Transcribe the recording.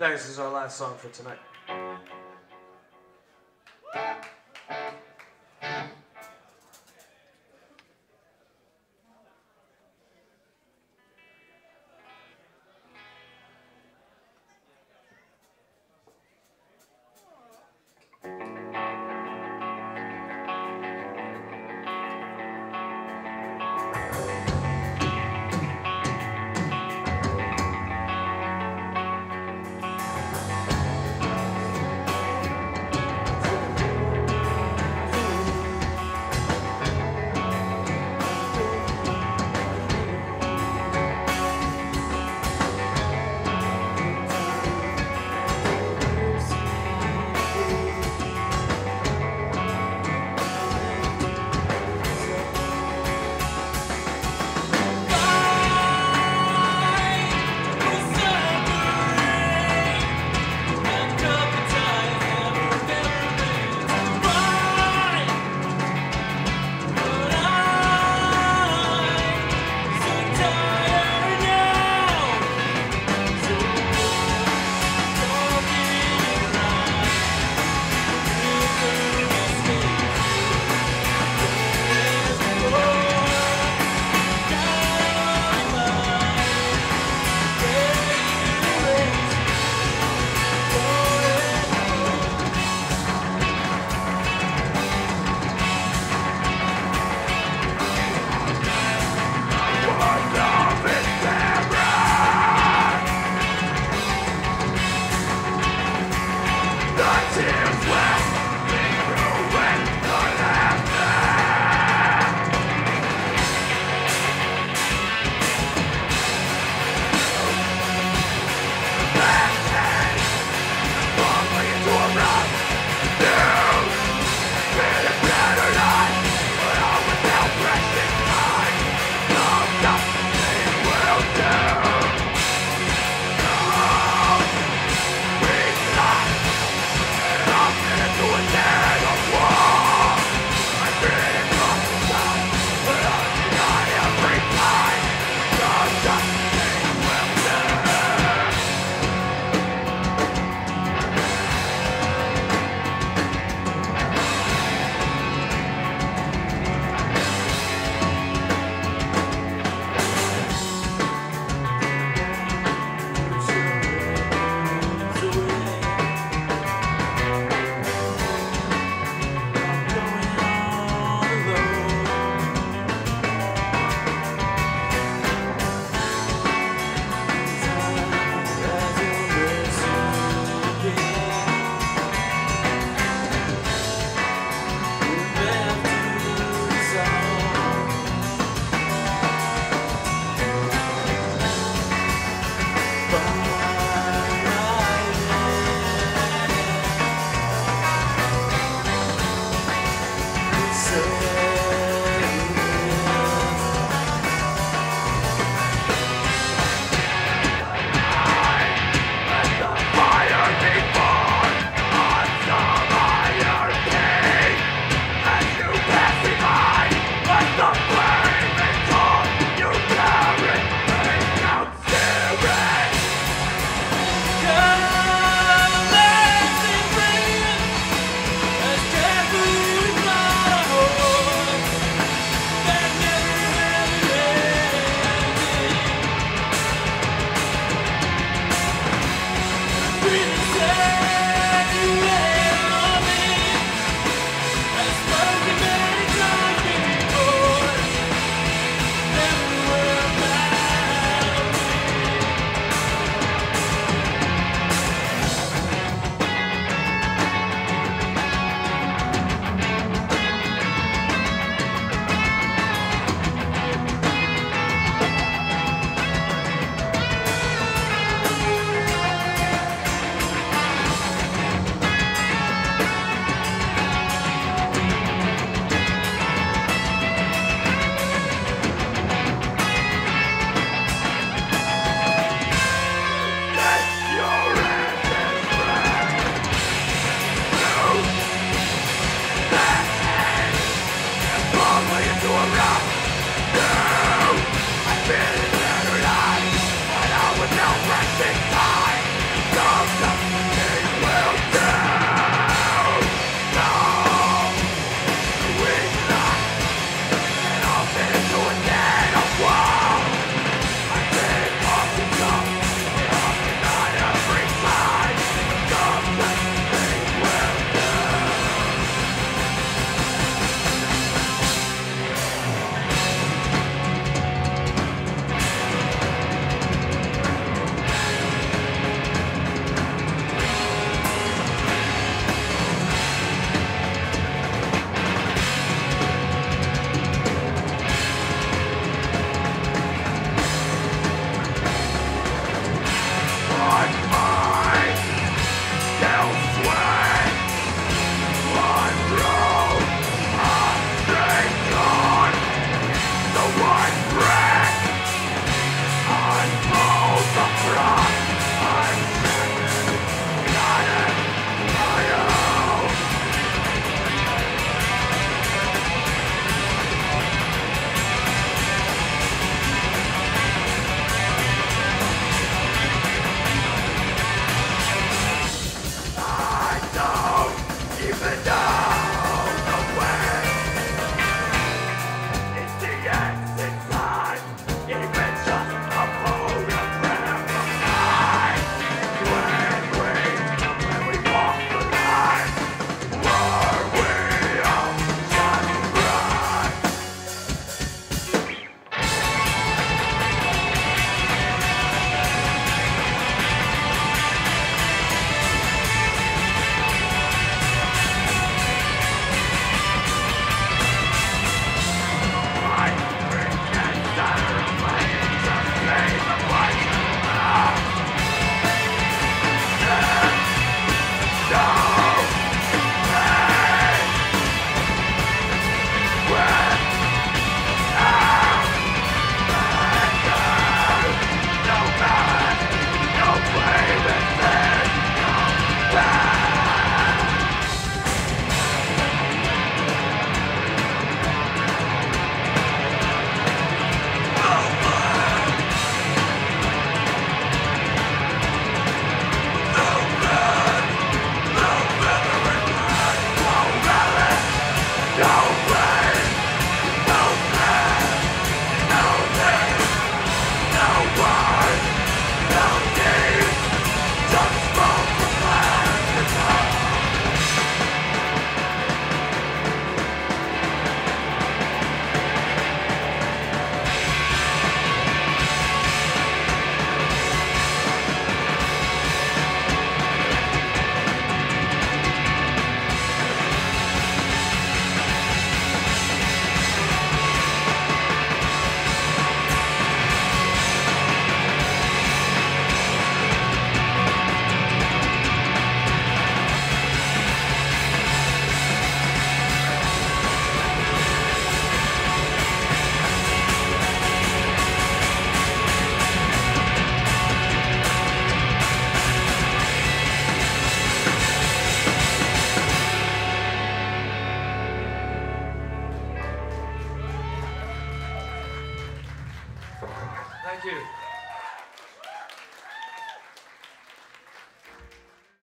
This is our last song for tonight.